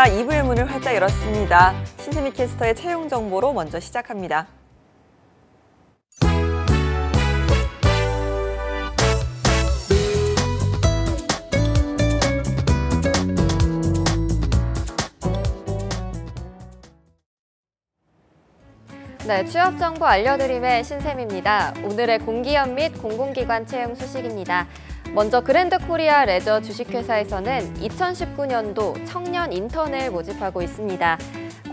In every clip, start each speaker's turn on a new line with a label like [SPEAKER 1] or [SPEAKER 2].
[SPEAKER 1] 보인다 2부의 문을 활짝 열었습니다. 신세미 캐스터의 채용 정보로 먼저 시작합니다.
[SPEAKER 2] 네, 취업 정보 알려드림의 신샘입니다. 오늘의 공기업 및 공공기관 채용 소식입니다. 먼저 그랜드 코리아 레저 주식회사에서는 2019년도 청년 인턴을 모집하고 있습니다.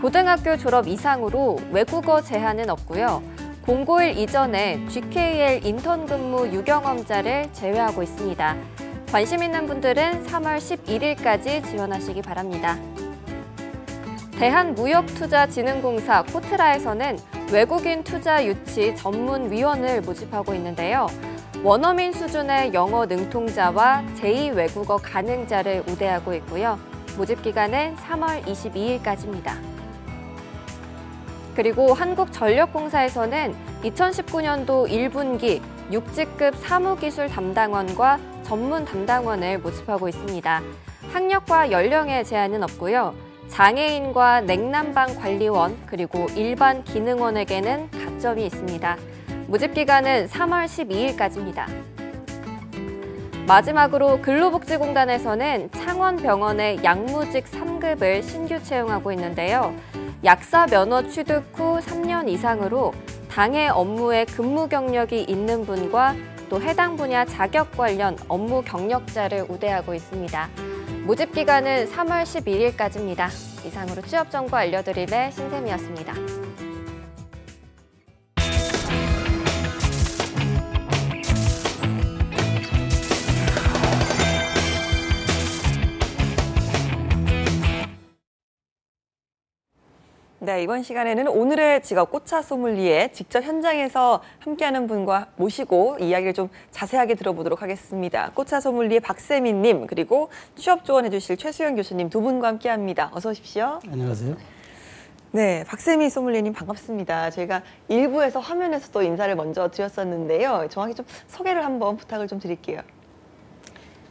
[SPEAKER 2] 고등학교 졸업 이상으로 외국어 제한은 없고요. 공고일 이전에 GKL 인턴 근무 유경험자를 제외하고 있습니다. 관심 있는 분들은 3월 11일까지 지원하시기 바랍니다. 대한무역투자진흥공사 코트라에서는 외국인 투자 유치 전문 위원을 모집하고 있는데요. 원어민 수준의 영어 능통자와 제2외국어 가능자를 우대하고 있고요. 모집 기간은 3월 22일까지입니다. 그리고 한국전력공사에서는 2019년도 1분기 육직급 사무기술 담당원과 전문 담당원을 모집하고 있습니다. 학력과 연령에 제한은 없고요. 장애인과 냉난방 관리원 그리고 일반 기능원에게는 가점이 있습니다. 모집 기간은 3월 12일까지입니다. 마지막으로 근로복지공단에서는 창원병원의 약무직 3급을 신규 채용하고 있는데요. 약사 면허 취득 후 3년 이상으로 당해 업무에 근무 경력이 있는 분과 또 해당 분야 자격 관련 업무 경력자를 우대하고 있습니다. 모집 기간은 3월 12일까지입니다. 이상으로 취업 정보 알려드림의 신샘이었습니다.
[SPEAKER 1] 네, 이번 시간에는 오늘의 직업 꽃차 소믈리에 직접 현장에서 함께하는 분과 모시고 이야기를 좀 자세하게 들어보도록 하겠습니다. 꽃차 소믈리에 박세민 님 그리고 취업 조언해 주실 최수영 교수님 두 분과 함께합니다. 어서 오십시오.
[SPEAKER 3] 안녕하세요.
[SPEAKER 1] 네, 박세미 소믈리에 님 반갑습니다. 저희가 일부에서 화면에서 또 인사를 먼저 드렸었는데요. 정확히 좀 소개를 한번 부탁을 좀 드릴게요.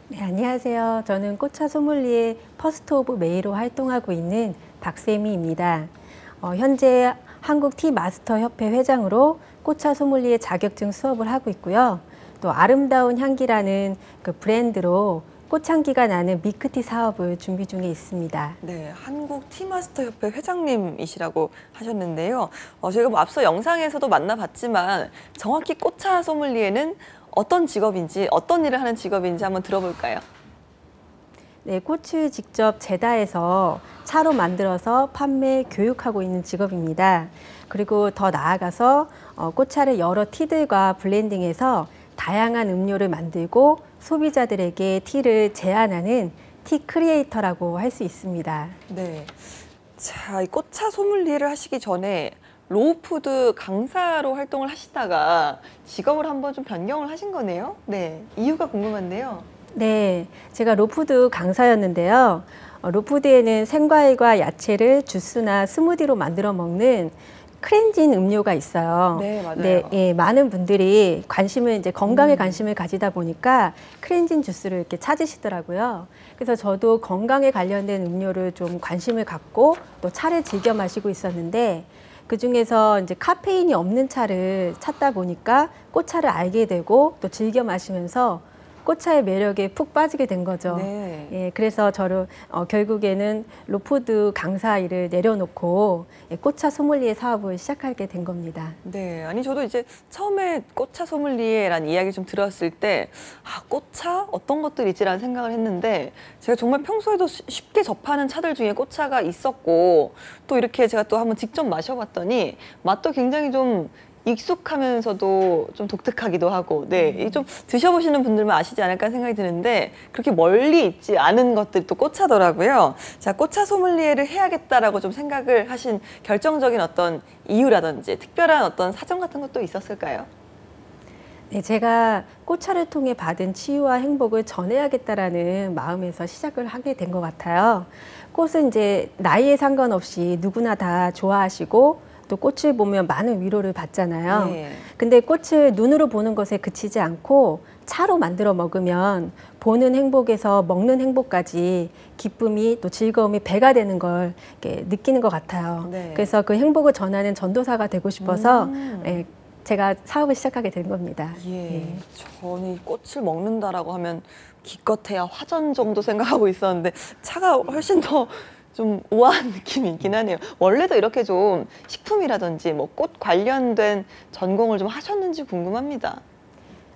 [SPEAKER 4] 네, 안녕하세요. 저는 꽃차 소믈리에 First of May로 활동하고 있는 박세미입니다. 어, 현재 한국 티 마스터 협회 회장으로 꽃차 소믈리에 자격증 수업을 하고 있고요. 또 아름다운 향기라는 그 브랜드로 꽃향기가 나는 미크티 사업을 준비 중에 있습니다.
[SPEAKER 1] 네, 한국 티마스터 협회 회장님이시라고 하셨는데요. 어, 저희가 뭐 앞서 영상에서도 만나봤지만 정확히 꽃차 소믈리에는 어떤 직업인지 어떤 일을 하는 직업인지 한번 들어볼까요?
[SPEAKER 4] 네, 꽃을 직접 제다해서 차로 만들어서 판매, 교육하고 있는 직업입니다. 그리고 더 나아가서 어, 꽃차를 여러 tea들과 블렌딩해서 다양한 음료를 만들고 소비자들에게 tea를 제안하는 tea creator라고 할 수 있습니다.
[SPEAKER 1] 네. 자, 이 꽃차 소믈리에를 하시기 전에 raw food 강사로 활동을 하시다가 직업을 한번 좀 변경을 하신 거네요. 네. 이유가 궁금한데요.
[SPEAKER 4] 네, 제가 raw food 강사였는데요. 어, raw food에는 생과일과 야채를 주스나 스무디로 만들어 먹는 크렌진 음료가 있어요.
[SPEAKER 1] 네, 맞아요.
[SPEAKER 4] 네, 예, 많은 분들이 관심을 이제 건강에
[SPEAKER 1] 음.
[SPEAKER 4] 관심을 가지다 보니까 크렌진 주스를 이렇게 찾으시더라고요. 그래서 저도 건강에 관련된 음료를 좀 관심을 갖고 또 차를 즐겨 마시고 있었는데 그 중에서 이제 카페인이 없는 차를 찾다 보니까 꽃차를 알게 되고 또 즐겨 마시면서 꽃차의 매력에 푹 빠지게 된 거죠.
[SPEAKER 1] 네.
[SPEAKER 4] 예, 그래서 저를 어, 결국에는 raw food 강사 일을 내려놓고 예, 꽃차 소믈리에 사업을 시작하게 된 겁니다.
[SPEAKER 1] 네, 아니 저도 이제 처음에 꽃차 소믈리에라는 이야기 좀 들었을 때 아, 꽃차 어떤 것들이 있지라는 생각을 했는데 제가 정말 평소에도 쉬- 쉽게 접하는 차들 중에 꽃차가 있었고 또 이렇게 제가 또 한번 직접 마셔봤더니 맛도 굉장히 좀 익숙하면서도 좀 독특하기도 하고 네, 이좀 드셔보시는 분들만 아시지 않을까 생각이 드는데 그렇게 멀리 있지 않은 것들이 또 꽃차더라고요. 자, 꽃차 소믈리에를 해야겠다라고 좀 생각을 하신 결정적인 어떤 이유라든지 특별한 어떤 사정 같은 것도 있었을까요?
[SPEAKER 4] 네, 제가 꽃차를 통해 받은 치유와 행복을 전해야겠다라는 마음에서 시작을 하게 된 것 같아요. 꽃은 이제 나이에 상관없이 누구나 다 좋아하시고 또 꽃을 보면 많은 위로를 받잖아요.
[SPEAKER 1] 네.
[SPEAKER 4] 근데 꽃을 눈으로 보는 것에 그치지 않고 차로 만들어 먹으면 보는 행복에서 먹는 행복까지 기쁨이 또 즐거움이 배가 되는 걸 느끼는 것 같아요.
[SPEAKER 1] 네.
[SPEAKER 4] 그래서 그 행복을 전하는 전도사가 되고 싶어서
[SPEAKER 1] 음.
[SPEAKER 4] 예, 제가 사업을 시작하게 된 겁니다.
[SPEAKER 1] 예.
[SPEAKER 4] 예.
[SPEAKER 1] 저는 이 꽃을 먹는다라고 하면 기껏해야 화전 정도 생각하고 있었는데 차가 훨씬 더 좀 우아한 느낌이 있긴 하네요. 원래도 이렇게 좀 식품이라든지 뭐 꽃 관련된 전공을 좀 하셨는지 궁금합니다.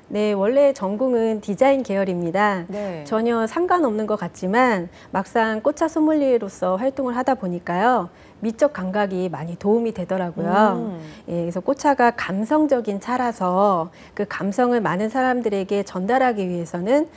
[SPEAKER 4] 네, 원래 전공은 디자인 계열입니다.
[SPEAKER 1] 네.
[SPEAKER 4] 전혀 상관없는 것 같지만 막상 꽃차 소믈리에로서 활동을 하다 보니까요. 미적 감각이 많이 도움이 되더라고요.
[SPEAKER 1] 음.
[SPEAKER 4] 예, 그래서 꽃차가 감성적인 차라서 그 감성을 많은 사람들에게 전달하기 위해서는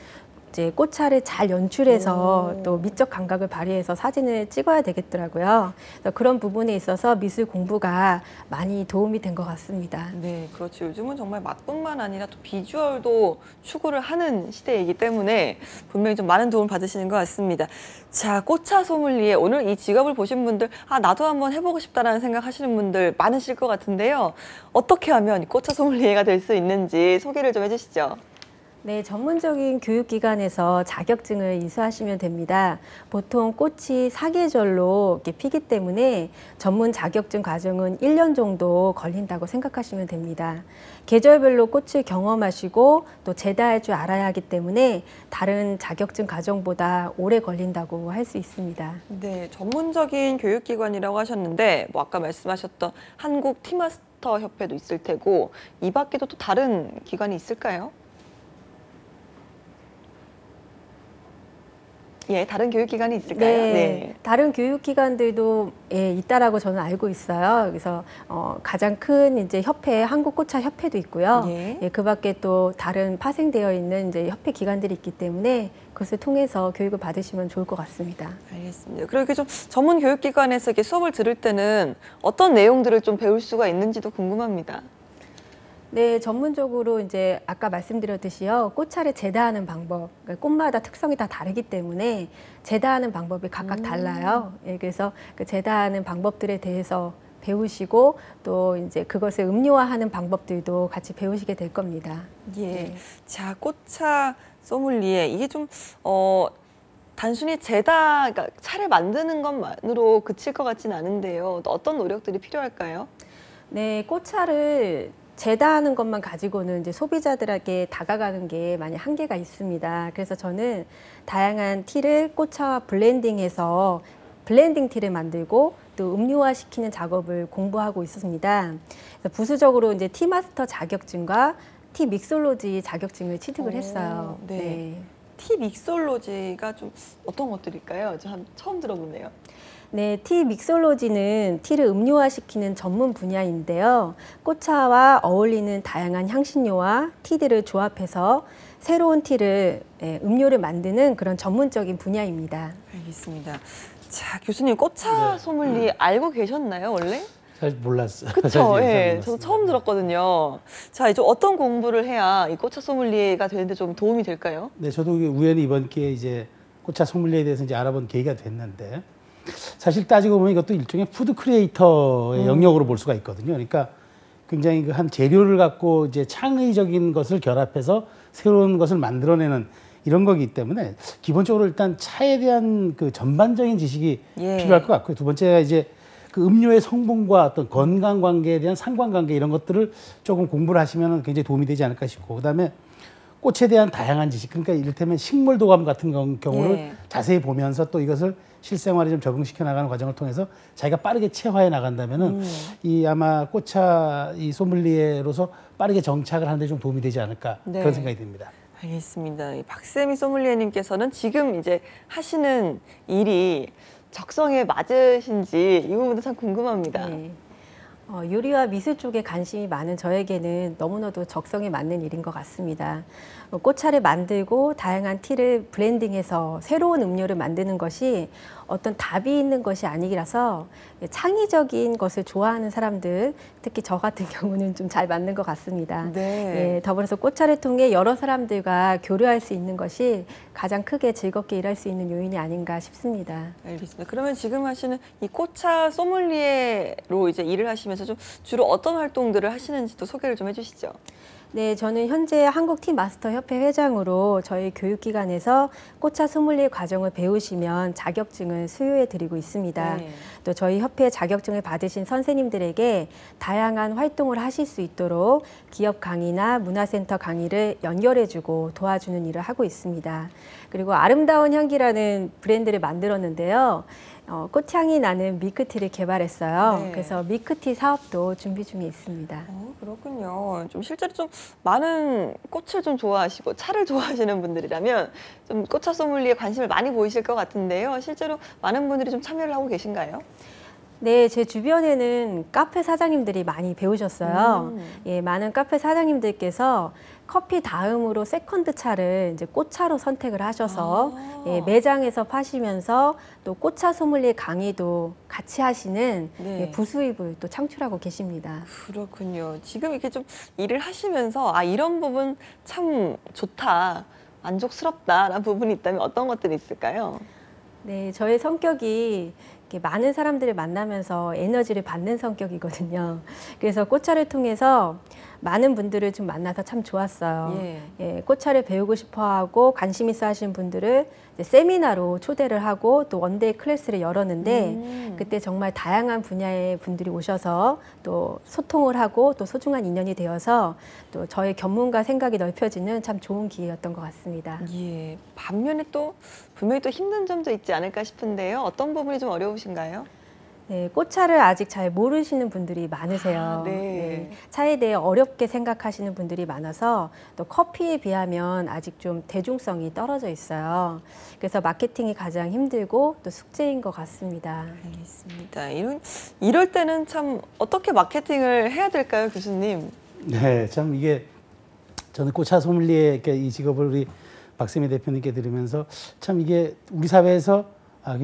[SPEAKER 4] 이제 꽃차를 잘 연출해서
[SPEAKER 1] 오.
[SPEAKER 4] 또 미적 감각을 발휘해서 사진을 찍어야 되겠더라고요. 그런 부분에 있어서 미술 공부가 많이 도움이 된 것 같습니다.
[SPEAKER 1] 네, 그렇죠. 요즘은 정말 맛뿐만 아니라 또 비주얼도 추구를 하는 시대이기 때문에 분명히 좀 많은 도움을 받으시는 것 같습니다. 자, 꽃차 소믈리에 오늘 이 직업을 보신 분들, 아, 나도 한번 해보고 싶다라는 생각 하시는 분들 많으실 것 같은데요. 어떻게 하면 이 꽃차 소믈리에가 될 수 있는지 소개를 좀 해주시죠.
[SPEAKER 4] 네, 전문적인 교육기관에서 자격증을 이수하시면 됩니다. 보통 꽃이 사계절로 피기 때문에 전문 자격증 과정은 1년 정도 걸린다고 생각하시면 됩니다. 계절별로 꽃을 경험하시고 또 재다할 줄 알아야 하기 때문에 다른 자격증 과정보다 오래 걸린다고 할 수 있습니다.
[SPEAKER 1] 네, 전문적인 교육기관이라고 하셨는데, 뭐 아까 말씀하셨던 한국 티마스터 협회도 있을 테고, 이 밖에도 또 다른 기관이 있을까요? 예, 다른 교육기관이 있을까요?
[SPEAKER 4] 네, 다른 교육기관들도 예, 있다라고 저는 알고 있어요. 그래서 어, 가장 큰 이제 협회 한국꽃차 협회도 있고요.
[SPEAKER 1] 예.
[SPEAKER 4] 예, 그밖에 또 다른 파생되어 있는 이제 협회 기관들이 있기 때문에 그것을 통해서 교육을 받으시면 좋을 것 같습니다.
[SPEAKER 1] 알겠습니다. 그리고 좀 전문 교육기관에서 이렇게 수업을 들을 때는 어떤 내용들을 좀 배울 수가 있는지도 궁금합니다.
[SPEAKER 4] 네, 전문적으로 이제 아까 말씀드렸듯이요. 꽃차를 재다하는 방법, 그러니까 꽃마다 특성이 다 다르기 때문에 재다하는 방법이 각각 달라요. 예, 그래서 그 재다하는 방법들에 대해서 배우시고 또 이제 그것을 음료화하는 방법들도 같이 배우시게 될 겁니다.
[SPEAKER 1] 예. 자, 꽃차 소믈리에 이게 좀 어. 단순히 재다, 그러니까 차를 만드는 것만으로 그칠 것 같지는 않은데요. 또 어떤 노력들이 필요할까요?
[SPEAKER 4] 네, 꽃차를 제다하는 것만 가지고는 이제 소비자들에게 다가가는 게 많이 한계가 있습니다. 그래서 저는 다양한 tea를 꽃차와 블렌딩해서 블렌딩 tea를 만들고 또 음료화 시키는 작업을 공부하고 있습니다. 그래서 부수적으로 이제 tea master 자격증과 tea mixology 자격증을 취득을
[SPEAKER 1] 오,
[SPEAKER 4] 했어요.
[SPEAKER 1] 네. tea mixology가 좀 어떤 것들일까요? 저 한- 처음 들어보네요.
[SPEAKER 4] 네, 티 믹솔로지는 티를 음료화시키는 전문 분야인데요. 꽃차와 어울리는 다양한 향신료와 티들을 조합해서 새로운 티를 예, 음료를 만드는 그런 전문적인 분야입니다.
[SPEAKER 1] 알겠습니다. 자, 교수님 꽃차
[SPEAKER 3] 네.
[SPEAKER 1] 소믈리에 알고 계셨나요, 원래?
[SPEAKER 3] 사실 몰랐어요.
[SPEAKER 1] 그렇죠. 예,
[SPEAKER 3] 잘
[SPEAKER 1] 저도. 처음 들었거든요. 자, 이제 어떤 공부를 해야 이 꽃차 소믈리에가 되는데 좀 도움이 될까요?
[SPEAKER 3] 네, 저도 우연히 이번 기회에 이제 꽃차 소믈리에에 대해서 이제 알아본 계기가 됐는데 사실 따지고 보면 이것도 일종의 food creator의
[SPEAKER 1] 음.
[SPEAKER 3] 영역으로 볼 수가 있거든요. 그러니까 굉장히 그 한 재료를 갖고 이제 창의적인 것을 결합해서 새로운 것을 만들어내는 이런 거기 때문에 기본적으로 일단 차에 대한 그 전반적인 지식이
[SPEAKER 1] 예.
[SPEAKER 3] 필요할 것 같고요. 두 번째가 이제 그 음료의 성분과 어떤 건강 관계에 대한 상관 관계 이런 것들을 조금 공부를 하시면 굉장히 도움이 되지 않을까 싶고 그다음에 꽃에 대한 다양한 지식 그러니까 이를테면 식물 도감 같은 경- 경우를
[SPEAKER 1] 예.
[SPEAKER 3] 자세히 보면서 또 이것을 실생활에 좀 적응시켜 나가는 과정을 통해서 자기가 빠르게 체화해 나간다면은
[SPEAKER 1] 음.
[SPEAKER 3] 이 아마 꽃차 이 소믈리에로서 빠르게 정착을 하는데 좀 도움이 되지 않을까
[SPEAKER 1] 네.
[SPEAKER 3] 그런 생각이 듭니다.
[SPEAKER 1] 알겠습니다. 이 박세미 소믈리에님께서는 지금 이제 하시는 일이 적성에 맞으신지 이 부분도 참 궁금합니다.
[SPEAKER 4] 네. 어, 요리와 미술 쪽에 관심이 많은 저에게는 너무나도 적성에 맞는 일인 것 같습니다. 어, 꽃차를 만들고 다양한 티를 블렌딩해서 새로운 음료를 만드는 것이 어떤 답이 있는 것이 아니라서 창의적인 것을 좋아하는 사람들, 특히 저 같은 경우는 좀 잘 맞는 것 같습니다.
[SPEAKER 1] 네.
[SPEAKER 4] 예, 더불어서 꽃차를 통해 여러 사람들과 교류할 수 있는 것이 가장 크게 즐겁게 일할 수 있는 요인이 아닌가 싶습니다.
[SPEAKER 1] 알겠습니다. 그러면 지금 하시는 이 꽃차 소믈리에로 이제 일을 하시면서 좀 주로 어떤 활동들을 하시는지 또 소개를 좀 해주시죠.
[SPEAKER 4] 네, 저는 현재 한국 티 마스터 협회 회장으로 저희 교육기관에서 꽃차 소믈리에 과정을 배우시면 자격증을 수여해 드리고 있습니다.
[SPEAKER 1] 네.
[SPEAKER 4] 또 저희 협회 자격증을 받으신 선생님들에게 다양한 활동을 하실 수 있도록 기업 강의나 문화센터 강의를 연결해 주고 도와주는 일을 하고 있습니다. 그리고 아름다운 향기라는 브랜드를 만들었는데요. 어, 꽃향이 나는 밀크티를 개발했어요.
[SPEAKER 1] 네.
[SPEAKER 4] 그래서 밀크티 사업도 준비 중에 있습니다.
[SPEAKER 1] 어, 그렇군요. 좀 실제로 좀 많은 꽃을 좀 좋아하시고 차를 좋아하시는 분들이라면 좀 꽃차 소믈리에 관심을 많이 보이실 것 같은데요. 실제로 많은 분들이 좀 참여를 하고 계신가요?
[SPEAKER 4] 네, 제 주변에는 카페 사장님들이 많이 배우셨어요.
[SPEAKER 1] 음.
[SPEAKER 4] 예, 많은 카페 사장님들께서 커피 다음으로 second 차를 이제 꽃차로 선택을 하셔서
[SPEAKER 1] 아.
[SPEAKER 4] 예, 매장에서 파시면서 또 꽃차 소믈리에 강의도 같이 하시는
[SPEAKER 1] 네.
[SPEAKER 4] 예, 부수입을 또 창출하고 계십니다.
[SPEAKER 1] 그렇군요. 지금 이렇게 좀 일을 하시면서 아 이런 부분 참 좋다, 만족스럽다라는 부분이 있다면 어떤 것들이 있을까요?
[SPEAKER 4] 네, 저의 성격이 많은 사람들을 만나면서 에너지를 받는 성격이거든요. 그래서 꽃차를 통해서 많은 분들을 좀 만나서 참 좋았어요.
[SPEAKER 1] 예.
[SPEAKER 4] 예, 꽃차를 배우고 싶어 하고 관심 있어 하시는 분들을 세미나로 초대를 하고 또 one-day class를 열었는데
[SPEAKER 1] 음.
[SPEAKER 4] 그때 정말 다양한 분야의 분들이 오셔서 또 소통을 하고 또 소중한 인연이 되어서 또 저의 견문과 생각이 넓혀지는 참 좋은 기회였던 것 같습니다.
[SPEAKER 1] 예. 반면에 또 분명히 또 힘든 점도 있지 않을까 싶은데요. 어떤 부분이 좀 어려우신가요?
[SPEAKER 4] 네, 꽃차를 아직 잘 모르시는 분들이 많으세요.
[SPEAKER 1] 아, 네.
[SPEAKER 4] 차에 대해 어렵게 생각하시는 분들이 많아서 또 커피에 비하면 아직 좀 대중성이 떨어져 있어요. 그래서 마케팅이 가장 힘들고 또 숙제인 것 같습니다.
[SPEAKER 1] 알겠습니다. 이런 이럴 때는 참 어떻게 마케팅을 해야 될까요, 교수님?
[SPEAKER 3] 네, 참 이게 저는 꽃차 소믈리에 이렇게 이 직업을 우리 박세미 대표님께 들으면서 참 이게 우리 사회에서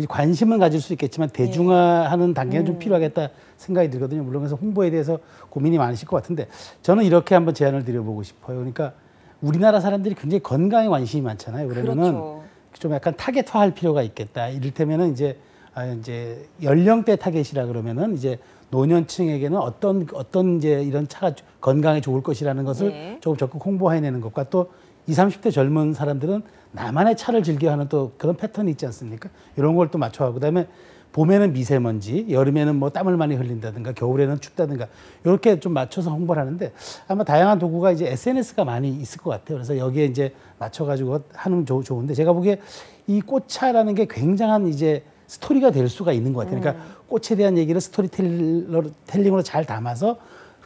[SPEAKER 3] 관심은 가질 수 있겠지만 대중화하는 단계는 좀 필요하겠다 생각이 들거든요. 물론 그래서 홍보에 대해서 고민이 많으실 것 같은데 저는 이렇게 한번 제안을 드려보고 싶어요. 그러니까 우리나라 사람들이 굉장히 건강에 관심이 많잖아요. 그러면은
[SPEAKER 1] 그렇죠.
[SPEAKER 3] 좀 약간 타겟화할 필요가 있겠다. 이를테면은 이제 아 이제 연령대 타겟이라 그러면은 이제 노년층에게는 어떤 어떤 이제 이런 차가 건강에 좋을 것이라는 것을
[SPEAKER 1] 네.
[SPEAKER 3] 조금 적극 홍보해내는 것과 또 20, 30대 젊은 사람들은 나만의 차를 즐겨하는 또 그런 패턴이 있지 않습니까? 이런 걸 또 맞춰가고 그다음에 봄에는 미세먼지, 여름에는 뭐 땀을 많이 흘린다든가, 겨울에는 춥다든가 이렇게 좀 맞춰서 홍보를 하는데 아마 다양한 도구가 이제 SNS가 많이 있을 것 같아요. 그래서 여기에 이제 맞춰가지고 하는 조, 좋은데 제가 보기에 이 꽃차라는 게 굉장한 이제 스토리가 될 수가 있는 것 같아요. 그러니까 꽃에 대한 얘기를 스토리텔링으로 잘 담아서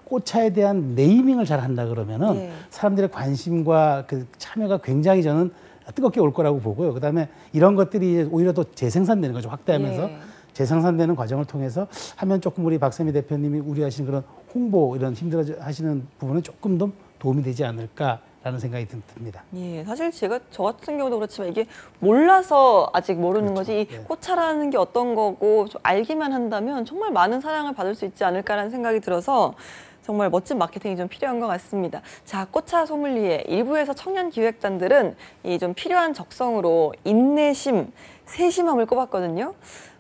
[SPEAKER 3] 꽃차에 대한 네이밍을 잘 한다 그러면은
[SPEAKER 1] 예.
[SPEAKER 3] 사람들의 관심과 그 참여가 굉장히 저는 뜨겁게 올 거라고 보고요. 그다음에 이런 것들이 오히려 더 재생산되는 거죠. 확대하면서
[SPEAKER 1] 예.
[SPEAKER 3] 재생산되는 과정을 통해서 하면 조금 우리 박세미 대표님이 우려하시는 그런 홍보 이런 힘들어 하시는 부분은 조금 더 도움이 되지 않을까 라는 생각이 듭- 듭니다.
[SPEAKER 1] 예, 사실 제가 저 같은 경우도 그렇지만 이게 몰라서 아직 모르는
[SPEAKER 3] 그렇죠.
[SPEAKER 1] 거지 이
[SPEAKER 3] 예.
[SPEAKER 1] 꽃차라는 게 어떤 거고 좀 알기만 한다면 정말 많은 사랑을 받을 수 있지 않을까라는 생각이 들어서 정말 멋진 마케팅이 좀 필요한 것 같습니다. 자, 꽃차 소믈리에 일부에서 청년 기획단들은 이 좀 필요한 적성으로 인내심, 세심함을 꼽았거든요.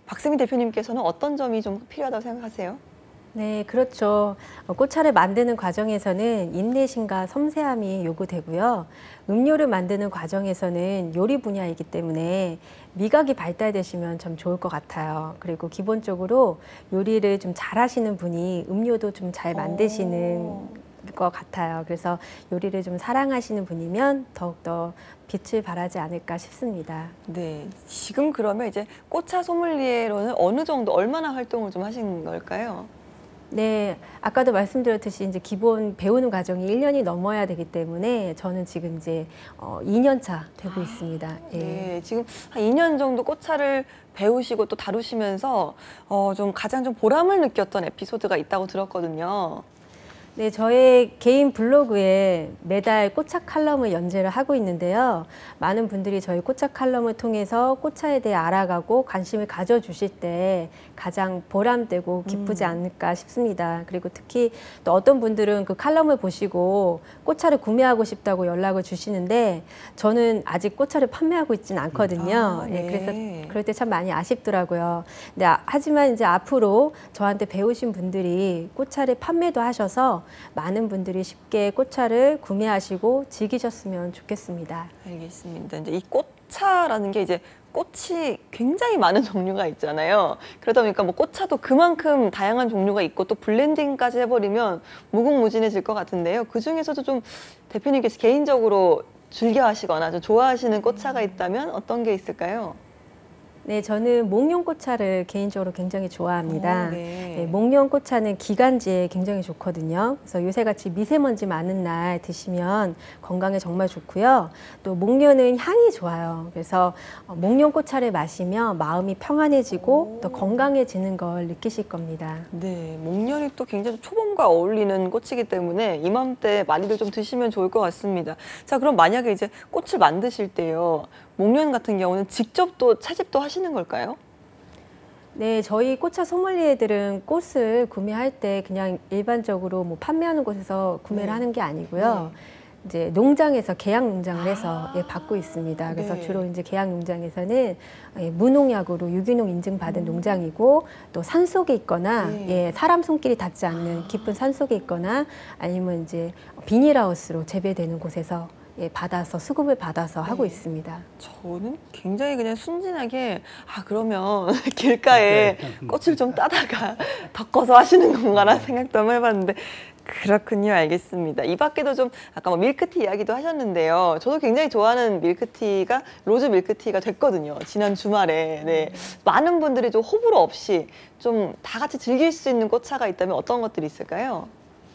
[SPEAKER 1] 박세미 대표님께서는 어떤 점이 좀 필요하다고 생각하세요?
[SPEAKER 4] 네, 그렇죠. 어, 꽃차를 만드는 과정에서는 인내심과 섬세함이 요구되고요. 음료를 만드는 과정에서는 요리 분야이기 때문에 미각이 발달되시면 참 좋을 것 같아요. 그리고 기본적으로 요리를 좀 잘하시는 분이 음료도 좀 잘 만드시는
[SPEAKER 1] 오.
[SPEAKER 4] 것 같아요. 그래서 요리를 좀 사랑하시는 분이면 더욱더 빛을 발하지 않을까 싶습니다.
[SPEAKER 1] 네, 지금 그러면 이제 꽃차 소믈리에로는 어느 정도 얼마나 활동을 좀 하신 걸까요?
[SPEAKER 4] 네, 아까도 말씀드렸듯이 이제 기본 배우는 과정이 1년이 넘어야 되기 때문에 저는 지금 이제 어, 2년 차 되고 있습니다. 예.
[SPEAKER 1] 네, 지금 한 2년 정도 꽃차를 배우시고 또 다루시면서 어, 좀 가장 좀 보람을 느꼈던 에피소드가 있다고 들었거든요.
[SPEAKER 4] 네, 저의 개인 블로그에 매달 꽃차 칼럼을 연재를 하고 있는데요. 많은 분들이 저희 꽃차 칼럼을 통해서 꽃차에 대해 알아가고 관심을 가져주실 때 가장 보람되고 기쁘지 않을까 싶습니다. 그리고 특히 또 어떤 분들은 그 칼럼을 보시고 꽃차를 구매하고 싶다고 연락을 주시는데 저는 아직 꽃차를 판매하고 있지는 않거든요.
[SPEAKER 1] 아,
[SPEAKER 4] 예,
[SPEAKER 1] 네.
[SPEAKER 4] 그래서 그럴 때 참 많이 아쉽더라고요. 근데 아- 하지만 이제 앞으로 저한테 배우신 분들이 꽃차를 판매도 하셔서 많은 분들이 쉽게 꽃차를 구매하시고 즐기셨으면 좋겠습니다.
[SPEAKER 1] 알겠습니다. 이제 이 꽃차라는 게 이제 꽃이 굉장히 많은 종류가 있잖아요. 그러다 보니까 뭐 꽃차도 그만큼 다양한 종류가 있고 또 블렌딩까지 해버리면 무궁무진해질 것 같은데요. 그 중에서도 좀 대표님께서 개인적으로 즐겨 하시거나 좀 좋아하시는 꽃차가 있다면 어떤 게 있을까요?
[SPEAKER 4] 네, 저는 목련꽃차를 개인적으로 굉장히 좋아합니다.
[SPEAKER 1] 오, 네.
[SPEAKER 4] 네, 목련꽃차는 기관지에 굉장히 좋거든요. 그래서 요새같이 미세먼지 많은 날 드시면 건강에 정말 좋고요. 또 목련은 향이 좋아요. 그래서 어, 목련꽃차를 마시면 마음이 평안해지고 또 건강해지는 걸 느끼실 겁니다.
[SPEAKER 1] 네, 목련이 또 굉장히 초봄과 어울리는 꽃이기 때문에 이맘때 많이들 좀 드시면 좋을 것 같습니다. 자, 그럼 만약에 이제 꽃을 만드실 때요, 목련 같은 경우는 직접 또 채집도 하시는 걸까요?
[SPEAKER 4] 네, 저희 꽃차 소믈리에들은 꽃을 구매할 때 그냥 일반적으로 뭐 판매하는 곳에서 구매를
[SPEAKER 1] 네.
[SPEAKER 4] 하는 게 아니고요. 이제 농장에서 계약 농장을 해서
[SPEAKER 1] 아.
[SPEAKER 4] 예, 받고 있습니다. 그래서
[SPEAKER 1] 네.
[SPEAKER 4] 주로 이제 계약 농장에서는 예, 무농약으로 유기농 인증 받은
[SPEAKER 1] 음.
[SPEAKER 4] 농장이고 또 산 속에 있거나
[SPEAKER 1] 네.
[SPEAKER 4] 예, 사람 손길이 닿지 않는 깊은 산 속에 있거나 아니면 이제 비닐하우스로 재배되는 곳에서 예, 받아서 수급을 받아서 하고
[SPEAKER 1] 네.
[SPEAKER 4] 있습니다.
[SPEAKER 1] 저는 굉장히 그냥 순진하게 아 그러면 길가에 꽃을 좀 따다가 덮어서 하시는 건가라는 생각도 한번 해봤는데 그렇군요. 알겠습니다. 이 밖에도 좀 아까 뭐 밀크티 이야기도 하셨는데요. 저도 굉장히 좋아하는 밀크티가 rose 밀크티가 됐거든요. 지난 주말에. 네. 많은 분들이 좀 호불호 없이 좀 다 같이 즐길 수 있는 꽃차가 있다면 어떤 것들이 있을까요?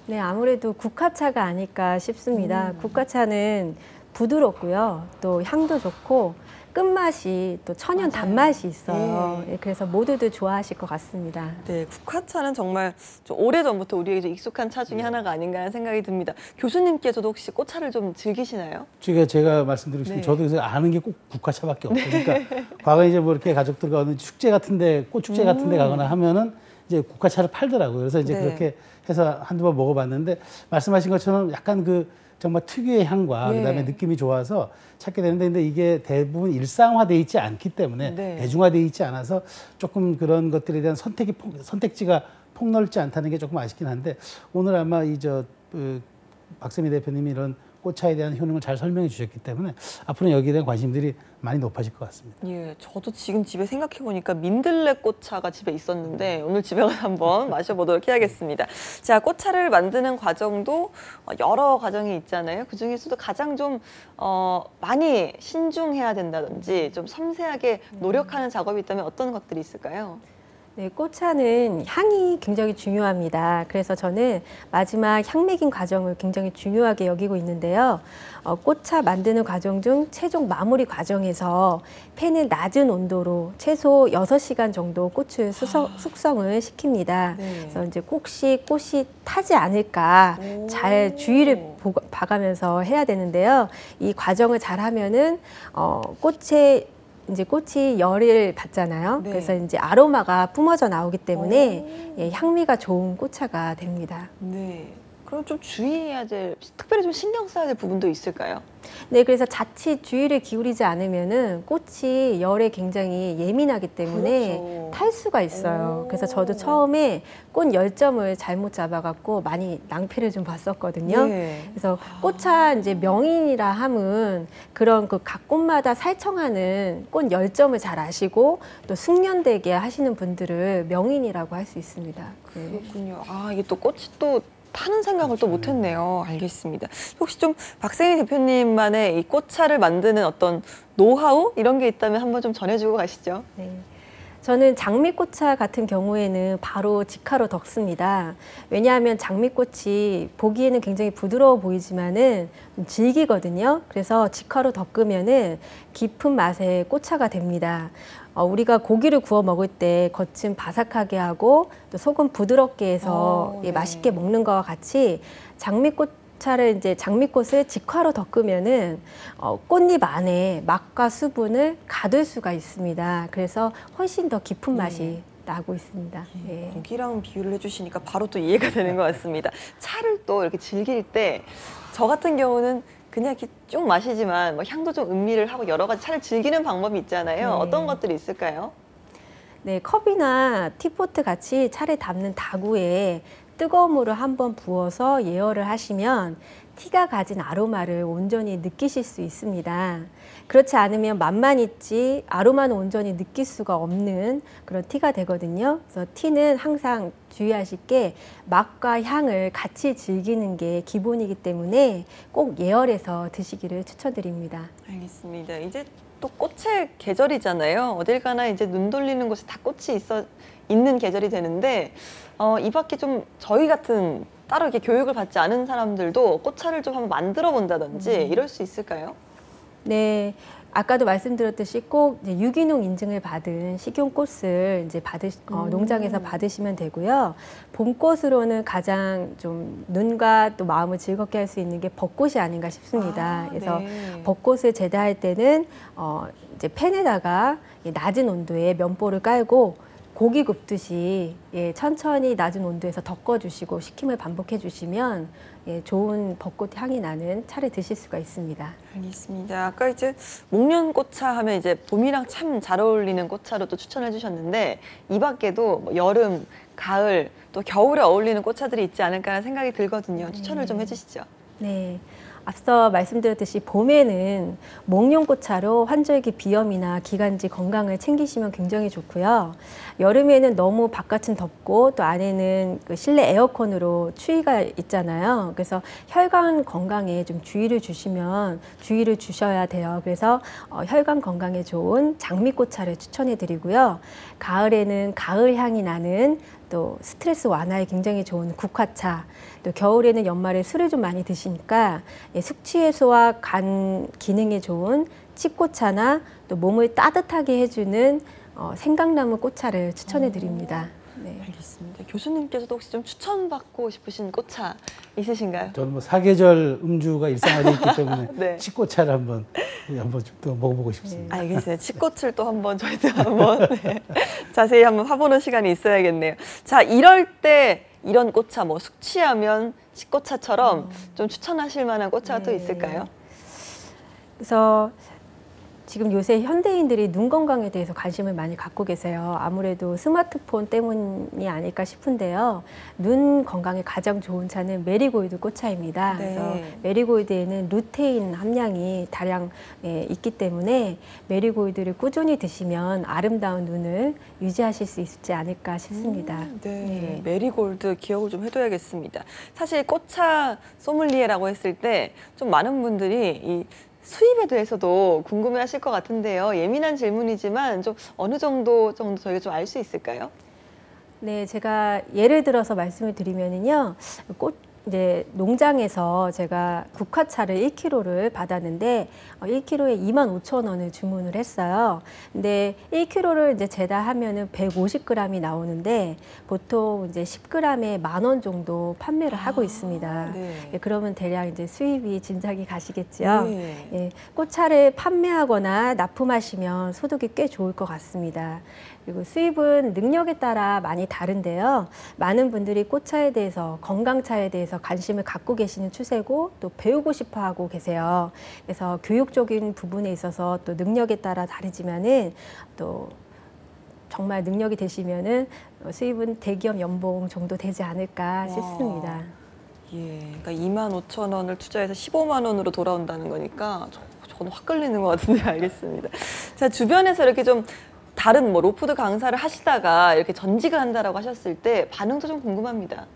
[SPEAKER 4] 네, 아무래도 국화차가 아닐까 싶습니다. 국화차는 부드럽고요. 또 향도 좋고 끝맛이 또 천연
[SPEAKER 1] 맞아요.
[SPEAKER 4] 단맛이 있어요.
[SPEAKER 1] 예.
[SPEAKER 4] 예, 그래서 모두들 좋아하실 것 같습니다.
[SPEAKER 1] 네, 국화차는 정말 좀 오래전부터 우리에게 좀 익숙한 차 중에 하나가 아닌가 하는 생각이 듭니다. 교수님께서도 혹시 꽃차를 좀 즐기시나요?
[SPEAKER 3] 제가 제가 말씀드리고 싶은
[SPEAKER 1] 네.
[SPEAKER 3] 게 저도 그래서 아는 게 꼭 국화차밖에 없어요. 그러니까 과거에 이제 뭐 이렇게 가족들과 어느 축제 같은데 꽃 축제 같은데 가거나 하면은 이제 국화차를 팔더라고요. 그래서 이제
[SPEAKER 1] 네.
[SPEAKER 3] 그렇게 해서 한두 번 먹어봤는데 말씀하신 것처럼 약간 그 정말 특유의 향과
[SPEAKER 1] 네.
[SPEAKER 3] 그다음에 느낌이 좋아서 찾게 되는데 근데 이게 대부분 일상화돼 있지 않기 때문에
[SPEAKER 1] 네.
[SPEAKER 3] 대중화돼 있지 않아서 조금 그런 것들에 대한 선택이 폭- 선택지가 폭넓지 않다는 게 조금 아쉽긴 한데 오늘 아마 이저 그, 박세미 대표님이 이런 꽃차에 대한 효능을 잘 설명해 주셨기 때문에 앞으로 여기에 대한 관심들이 많이 높아질 것 같습니다.
[SPEAKER 1] 예, 저도 지금 집에 생각해 보니까 민들레 꽃차가 집에 있었는데 오늘 집에 가서 한번 마셔보도록 해야겠습니다. 자, 꽃차를 만드는 과정도 어, 여러 과정이 있잖아요. 그 중에서도 가장 좀 어, 많이 신중해야 된다든지 좀 섬세하게 노력하는 작업이 있다면 어떤 것들이 있을까요?
[SPEAKER 4] 네, 꽃차는 향이 굉장히 중요합니다. 그래서 저는 마지막 향매긴 과정을 굉장히 중요하게 여기고 있는데요. 어, 꽃차 만드는 과정 중 최종 마무리 과정에서 팬을 낮은 온도로 최소 여섯 시간 정도 꽃을 수성, 숙성을 시킵니다.
[SPEAKER 1] 네.
[SPEAKER 4] 그래서 이제 혹시 꽃이 타지 않을까
[SPEAKER 1] 오.
[SPEAKER 4] 잘 주의를 보- 봐가면서 해야 되는데요. 이 과정을 잘 하면은 어, 꽃의 이제 꽃이 열을 받잖아요.
[SPEAKER 1] 네.
[SPEAKER 4] 그래서 이제 아로마가 뿜어져 나오기 때문에 예, 향미가 좋은 꽃차가 됩니다.
[SPEAKER 1] 네. 그럼 좀 주의해야 될, 특별히 좀 신경 써야 될 부분도 있을까요?
[SPEAKER 4] 네, 그래서 자칫 주의를 기울이지 않으면은 꽃이 열에 굉장히 예민하기 때문에
[SPEAKER 1] 그렇죠.
[SPEAKER 4] 탈 수가 있어요.
[SPEAKER 1] 오.
[SPEAKER 4] 그래서 저도 처음에 꽃 열점을 잘못 잡아갖고 많이 낭패를 좀 봤었거든요.
[SPEAKER 1] 네.
[SPEAKER 4] 그래서 꽃차 이제 명인이라 함은 그런 그 각 꽃마다 살청하는 꽃 열점을 잘 아시고 또 숙련되게 하시는 분들을 명인이라고 할 수 있습니다. 네.
[SPEAKER 1] 그렇군요. 아, 이게 또 꽃이 또 타는 생각을 또 못했네요. 알겠습니다. 혹시 좀 박세희 대표님만의 이 꽃차를 만드는 어떤 노하우 이런 게 있다면 한번 좀 전해주고 가시죠.
[SPEAKER 4] 네. 저는 장미꽃차 같은 경우에는 바로 직화로 덕습니다. 왜냐하면 장미꽃이 보기에는 굉장히 부드러워 보이지만은 좀 질기거든요. 그래서 직화로 덕으면은 깊은 맛의 꽃차가 됩니다. 어, 우리가 고기를 구워 먹을 때 겉은 바삭하게 하고 또 속은 부드럽게 해서
[SPEAKER 1] 어,
[SPEAKER 4] 예,
[SPEAKER 1] 네.
[SPEAKER 4] 맛있게 먹는 것과 같이 장미꽃 차를 이제 장미꽃을 직화로 덮으면은 어, 꽃잎 안에 맛과 수분을 가둘 수가 있습니다. 그래서 훨씬 더 깊은
[SPEAKER 1] 네.
[SPEAKER 4] 맛이 나고 있습니다. 예.
[SPEAKER 1] 고기랑 비유를 해주시니까 바로 또 이해가 되는 것 같습니다. 차를 또 이렇게 즐길 때 저 같은 경우는 그냥 이렇게 쭉 마시지만 뭐 향도 좀 음미를 하고 여러 가지 차를 즐기는 방법이 있잖아요.
[SPEAKER 4] 네.
[SPEAKER 1] 어떤 것들이 있을까요?
[SPEAKER 4] 네, 컵이나 티포트 같이 차를 담는 다구에 뜨거운 물을 한번 부어서 예열을 하시면 티가 가진 아로마를 온전히 느끼실 수 있습니다. 그렇지 않으면 맛만 있지 아로마는 온전히 느낄 수가 없는 그런 티가 되거든요. 그래서 티는 항상 주의하실 게 맛과 향을 같이 즐기는 게 기본이기 때문에 꼭 예열해서 드시기를 추천드립니다.
[SPEAKER 1] 알겠습니다. 이제 또 꽃의 계절이잖아요. 어딜 가나 이제 눈 돌리는 곳이 다 꽃이 있어 있는 계절이 되는데 어, 이 밖에 좀 저희 같은 따로 이렇게 교육을 받지 않은 사람들도 꽃차를 좀 한번 만들어 본다든지 이럴 수 있을까요?
[SPEAKER 4] 네. 아까도 말씀드렸듯이 꼭 유기농 인증을 받은 식용꽃을 이제 받으 어,
[SPEAKER 1] 음.
[SPEAKER 4] 농장에서 받으시면 되고요. 봄꽃으로는 가장 좀 눈과 또 마음을 즐겁게 할 수 있는 게 벚꽃이 아닌가 싶습니다.
[SPEAKER 1] 아,
[SPEAKER 4] 그래서
[SPEAKER 1] 네.
[SPEAKER 4] 벚꽃을 재배할 때는 어, 이제 팬에다가 이 낮은 온도에 면보를 깔고 고기 굽듯이 예, 천천히 낮은 온도에서 덮어주시고 식힘을 반복해 주시면 예, 좋은 벚꽃 향이 나는 차를 드실 수가 있습니다.
[SPEAKER 1] 알겠습니다. 아까 이제 목련꽃차 하면 이제 봄이랑 참 잘 어울리는 꽃차로 또 추천해 주셨는데 이 밖에도 뭐 여름, 가을 또 겨울에 어울리는 꽃차들이 있지 않을까라는 생각이 들거든요. 추천을 좀 해주시죠.
[SPEAKER 4] 네. 앞서 말씀드렸듯이 봄에는 목련꽃차로 환절기 비염이나 기관지 건강을 챙기시면 굉장히 좋고요. 여름에는 너무 바깥은 덥고 또 안에는 그 실내 에어컨으로 추위가 있잖아요. 그래서 혈관 건강에 좀 주의를 주시면 주의를 주셔야 돼요. 그래서 어, 혈관 건강에 좋은 장미꽃차를 추천해 드리고요. 가을에는 가을 향이 나는 또 스트레스 완화에 굉장히 좋은 국화차, 또 겨울에는 연말에 술을 좀 많이 드시니까 예, 숙취 해소와 간 기능에 좋은 칡꽃차나 또 몸을 따뜻하게 해주는 어, 생강나무 꽃차를 추천해 드립니다. 네.
[SPEAKER 1] 알겠습니다. 교수님께서도 혹시 좀 추천받고 싶으신 꽃차 있으신가요?
[SPEAKER 3] 저는 뭐 사계절 음주가 일상화되어 있기 때문에
[SPEAKER 1] 네.
[SPEAKER 3] 치꽃차를 한번 한번 좀더 먹어보고 싶습니다.
[SPEAKER 1] 알겠어요. 치꽃을 또 한번 저희도 한번 네. 자세히 한번 파보는 시간이 있어야겠네요. 자, 이럴 때 이런 꽃차, 뭐 숙취하면 치꽃차처럼 좀 추천하실 만한 꽃차가 또
[SPEAKER 4] 네.
[SPEAKER 1] 있을까요?
[SPEAKER 4] 그래서 지금 요새 현대인들이 눈 건강에 대해서 관심을 많이 갖고 계세요. 아무래도 스마트폰 때문이 아닐까 싶은데요. 눈 건강에 가장 좋은 차는 메리골드 꽃차입니다.
[SPEAKER 1] 네.
[SPEAKER 4] 그래서 메리골드에는 루테인 함량이 다량 예, 있기 때문에 메리골드를 꾸준히 드시면 아름다운 눈을 유지하실 수 있지 않을까 싶습니다.
[SPEAKER 1] 음, 네.
[SPEAKER 4] 네.
[SPEAKER 1] 메리골드 기억을 좀 해둬야겠습니다. 사실 꽃차 소믈리에라고 했을 때 좀 많은 분들이 이 수입에 대해서도 궁금해하실 것 같은데요. 예민한 질문이지만 좀 어느 정도 정도 저희가 좀 알 수 있을까요?
[SPEAKER 4] 네, 제가 예를 들어서 말씀을 드리면은요, 꽃 이제 농장에서 제가 국화차를 1kg를 받았는데 어, 1kg에 2만 5천 원을 주문을 했어요. 근데 1kg를 이제 재다 하면은 150g이 나오는데 보통 이제 10g에 만 원 정도 판매를 하고 있습니다.
[SPEAKER 1] 네.
[SPEAKER 4] 예, 그러면 대략 이제 수입이 짐작이 가시겠죠.
[SPEAKER 1] 네.
[SPEAKER 4] 예, 꽃차를 판매하거나 납품하시면 소득이 꽤 좋을 것 같습니다. 그리고 수입은 능력에 따라 많이 다른데요. 많은 분들이 꽃차에 대해서 건강차에 대해서 관심을 갖고 계시는 추세고 또 배우고 싶어 하고 계세요. 그래서 교육적인 부분에 있어서 또 능력에 따라 다르지만은 또 정말 능력이 되시면은 수입은 대기업 연봉 정도 되지 않을까 싶습니다.
[SPEAKER 1] 예, 그러니까 2만 5천 원을 투자해서 15만 원으로 돌아온다는 거니까 저, 저는 확 끌리는 것 같은데 알겠습니다. 자 주변에서 이렇게 좀 다른 뭐 raw food 강사를 하시다가 이렇게 전직을 한다라고 하셨을 때 반응도 좀 궁금합니다.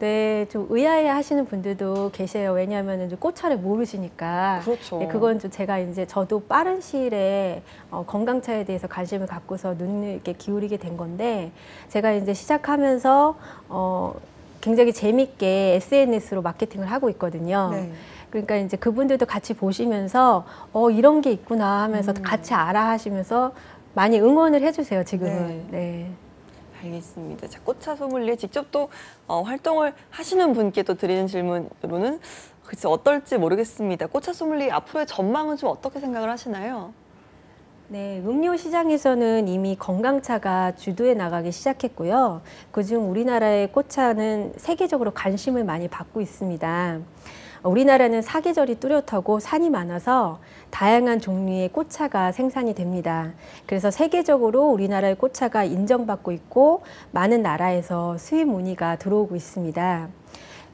[SPEAKER 4] 네, 좀 의아해 하시는 분들도 계세요. 왜냐하면 이제 꽃차를 모르시니까.
[SPEAKER 1] 그렇죠.
[SPEAKER 4] 네, 그건 좀 제가 이제 저도 빠른 시일에 어, 건강차에 대해서 관심을 갖고서 눈을 이렇게 기울이게 된 건데 제가 이제 시작하면서 어, 굉장히 재밌게 SNS로 마케팅을 하고 있거든요.
[SPEAKER 1] 네.
[SPEAKER 4] 그러니까 이제 그분들도 같이 보시면서 어 이런 게 있구나 하면서
[SPEAKER 1] 음.
[SPEAKER 4] 같이 알아 하시면서 많이 응원을 해주세요 지금은. 네.
[SPEAKER 1] 알겠습니다. 자, 꽃차 소믈리에 직접 또 어, 활동을 하시는 분께 또 드리는 질문으로는 글쎄 어떨지 모르겠습니다. 꽃차 소믈리에 앞으로의 전망은 좀 어떻게 생각을 하시나요?
[SPEAKER 4] 네, 음료 시장에서는 이미 건강차가 주도해 나가기 시작했고요. 그중 우리나라의 꽃차는 세계적으로 관심을 많이 받고 있습니다. 우리나라는 사계절이 뚜렷하고 산이 많아서 다양한 종류의 꽃차가 생산이 됩니다. 그래서 세계적으로 우리나라의 꽃차가 인정받고 있고 많은 나라에서 수입 문의가 들어오고 있습니다.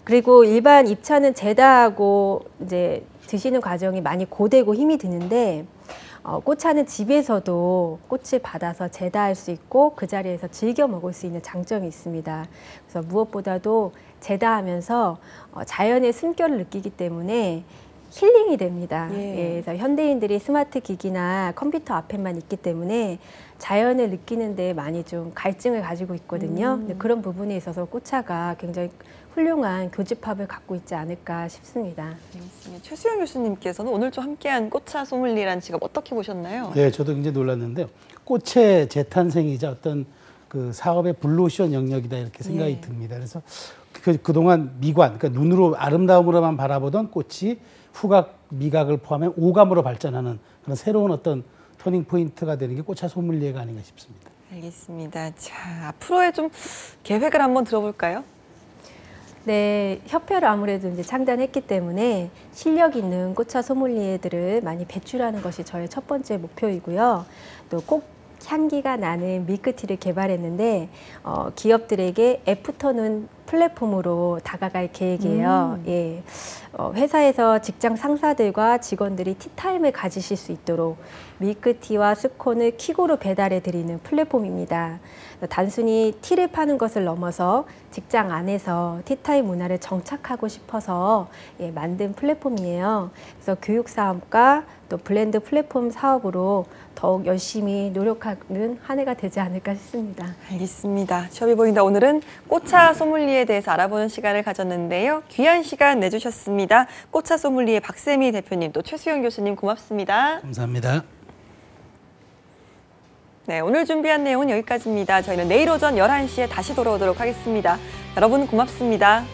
[SPEAKER 4] 그리고 일반 잎차는 재다하고 이제 드시는 과정이 많이 고되고 힘이 드는데 어, 꽃차는 집에서도 꽃을 받아서 재다할 수 있고 그 자리에서 즐겨 먹을 수 있는 장점이 있습니다. 그래서 무엇보다도 재다하면서 어, 자연의 숨결을 느끼기 때문에 힐링이 됩니다.
[SPEAKER 1] 예.
[SPEAKER 4] 예, 그래서 현대인들이 스마트 기기나 컴퓨터 앞에만 있기 때문에 자연을 느끼는데 많이 좀 갈증을 가지고 있거든요. 근데 그런 부분에 있어서 꽃차가 굉장히 훌륭한 교집합을 갖고 있지 않을까 싶습니다.
[SPEAKER 1] 알겠습니다. 최수영 교수님께서는 오늘 좀 함께한 꽃차 소믈리에라는 직업 어떻게 보셨나요?
[SPEAKER 3] 네, 저도 굉장히 놀랐는데요. 꽃의 재탄생이자 어떤 그 사업의 블루오션 영역이다 이렇게 생각이
[SPEAKER 1] 예.
[SPEAKER 3] 듭니다. 그래서 그, 그동안 미관, 그러니까 눈으로 아름다움으로만 바라보던 꽃이 후각, 미각을 포함해 오감으로 발전하는 그런 새로운 어떤 turning point가 되는 게 꽃차 소믈리에가 아닌가 싶습니다.
[SPEAKER 1] 알겠습니다. 자, 앞으로의 좀 계획을 한번 들어볼까요?
[SPEAKER 4] 네, 협회를 아무래도 이제 창단했기 때문에 실력 있는 꽃차 소믈리에들을 많이 배출하는 것이 저의 첫 번째 목표이고요. 또 꽃향기가 나는 밀크티를 개발했는데 어, 기업들에게 afternoon 플랫폼으로 다가갈 계획이에요. 예, 어, 회사에서 직장 상사들과 직원들이 티타임을 가지실 수 있도록 밀크티와 스콘을 퀵으로 배달해 드리는 플랫폼입니다. 단순히 tea를 파는 것을 넘어서 직장 안에서 티타임 문화를 정착하고 싶어서 예, 만든 플랫폼이에요. 그래서 교육 사업과 또 브랜드 플랫폼 사업으로 더욱 열심히 노력하는 한 해가 되지 않을까 싶습니다.
[SPEAKER 1] 알겠습니다. 취업이 보인다. 오늘은 꽃차 소믈리에 대해서 알아보는 시간을 가졌는데요. 귀한 시간 내주셨습니다. 꽃차 소믈리에 박세미 대표님 또 최수영 교수님 고맙습니다.
[SPEAKER 3] 감사합니다.
[SPEAKER 1] 네, 오늘 준비한 내용은 여기까지입니다. 저희는 내일 오전 11시에 다시 돌아오도록 하겠습니다. 여러분 고맙습니다.